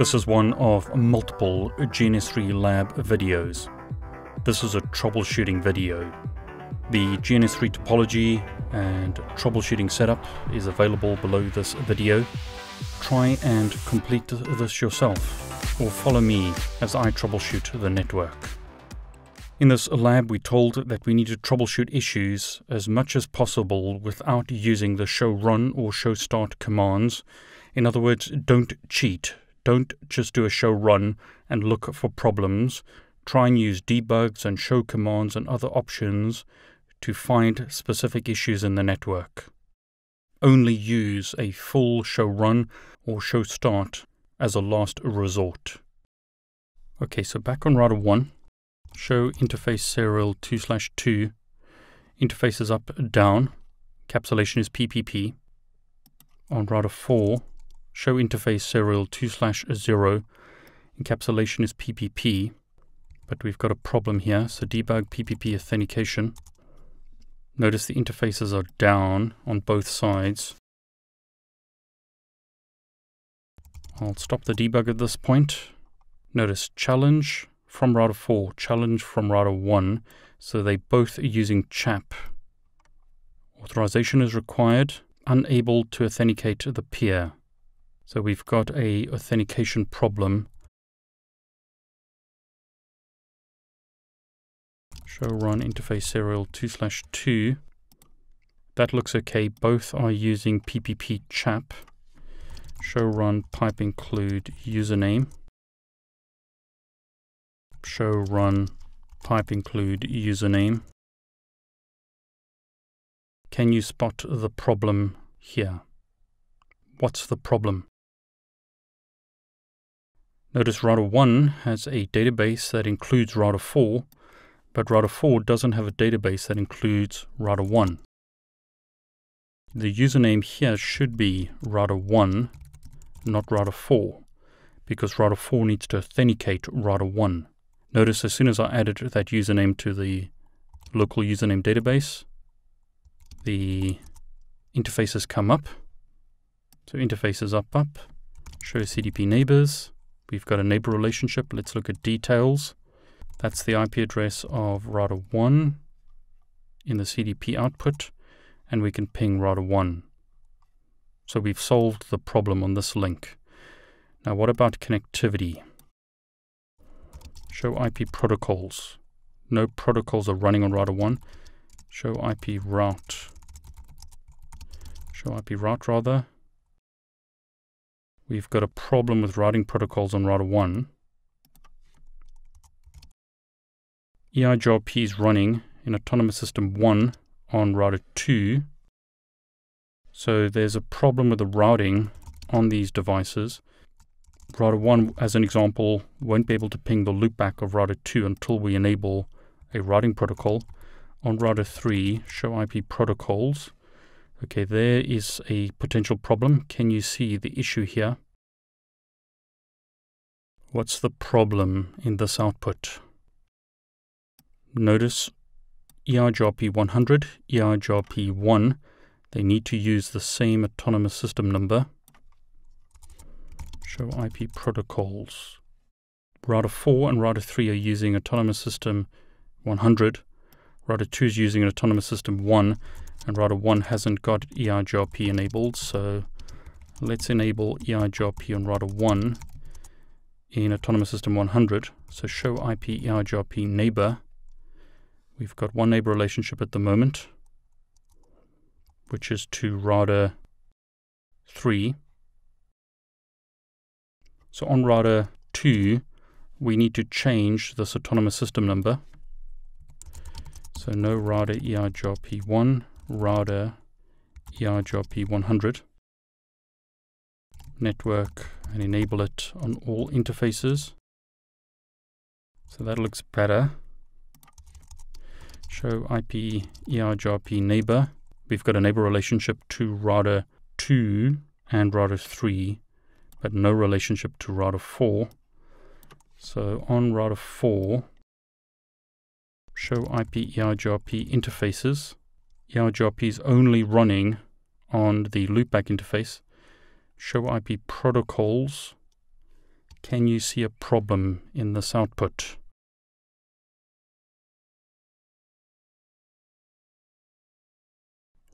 This is one of multiple GNS3 lab videos. This is a troubleshooting video. The GNS3 topology and troubleshooting setup is available below this video. Try and complete this yourself or follow me as I troubleshoot the network. In this lab, we told that we need to troubleshoot issues as much as possible without using the show run or show start commands. In other words, don't cheat. Don't just do a show run and look for problems. Try and use debugs and show commands and other options to find specific issues in the network. Only use a full show run or show start as a last resort. Okay, so back on router 1 show interface serial 2 slash 2. Interface is up, down. Encapsulation is PPP. On router 4, show interface serial 2 slash 0. Encapsulation is PPP. But we've got a problem here, so debug PPP authentication. Notice the interfaces are down on both sides. I'll stop the debug at this point. Notice challenge from router 4, challenge from router 1. So they both are using CHAP. Authorization is required. Unable to authenticate the peer. So we've got a authentication problem. Show run interface serial 2 slash 2. That looks okay. Both are using PPP CHAP. Show run pipe include username show run pipe include username. Can you spot the problem here? What's the problem? Notice router 1 has a database that includes router 4, but router 4 doesn't have a database that includes router 1. The username here should be router 1, not router 4, because router 4 needs to authenticate router 1. Notice as soon as I added that username to the local username database, the interfaces come up. So interfaces up, up, show CDP neighbors. We've got a neighbor relationship. Let's look at details. That's the IP address of router 1 in the CDP output, and we can ping router 1. So we've solved the problem on this link. Now what about connectivity? Show IP protocols. No protocols are running on router 1. Show IP route. Show IP route rather. We've got a problem with routing protocols on router 1. EIGRP is running in Autonomous System 1 on router 2. So there's a problem with the routing on these devices router 1, as an example, won't be able to ping the loopback of router 2 until we enable a routing protocol. On router 3, show IP protocols. Okay, there is a potential problem. Can you see the issue here? What's the problem in this output? Notice EIGRP 100, EIGRP 1, they need to use the same autonomous system number. Show IP protocols. Router 4 and Router 3 are using Autonomous System 100. Router 2 is using an Autonomous System 1, and Router 1 hasn't got EIGRP enabled, so let's enable EIGRP on Router 1 in Autonomous System 100. So show IP EIGRP neighbor. We've got one neighbor relationship at the moment, which is to Router 3. So on router 2, we need to change this autonomous system number. So no router EIGRP1, router EIGRP100. Network and enable it on all interfaces. So that looks better. Show IP EIGRP neighbor. We've got a neighbor relationship to router 2 and router 3 but no relationship to router 4. So on router 4, show IP EIGRP interfaces. EIGRP is only running on the loopback interface. Show IP protocols. can you see a problem in this output?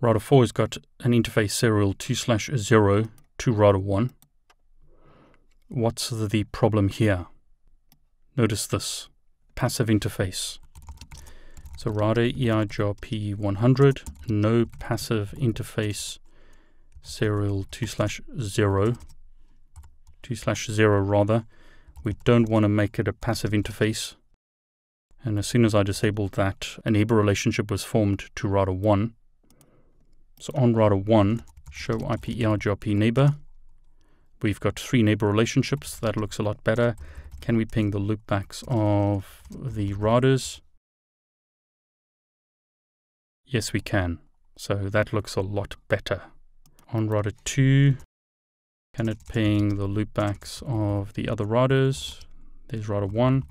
Router 4 has got an interface serial 2 slash 0 to router 1. What's the problem here? Notice this passive interface. So router EIGRP 100, no passive interface serial 2 slash 0, 2 slash 0 rather. We don't want to make it a passive interface. And as soon as I disabled that, a neighbor relationship was formed to router 1. So on router 1, show IP EIGRP neighbor. We've got three neighbor relationships. That looks a lot better. Can we ping the loopbacks of the routers? Yes, we can. So that looks a lot better. On router 2, can it ping the loopbacks of the other routers? There's router 1,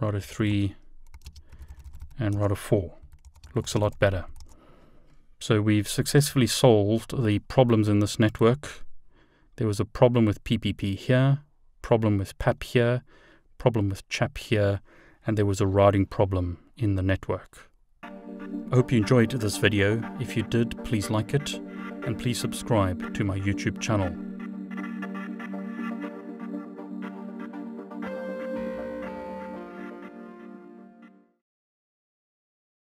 router 3, and router 4. Looks a lot better. So we've successfully solved the problems in this network. There was a problem with PPP here, problem with PAP here, problem with CHAP here, and there was a routing problem in the network. I hope you enjoyed this video. If you did, please like it and please subscribe to my YouTube channel.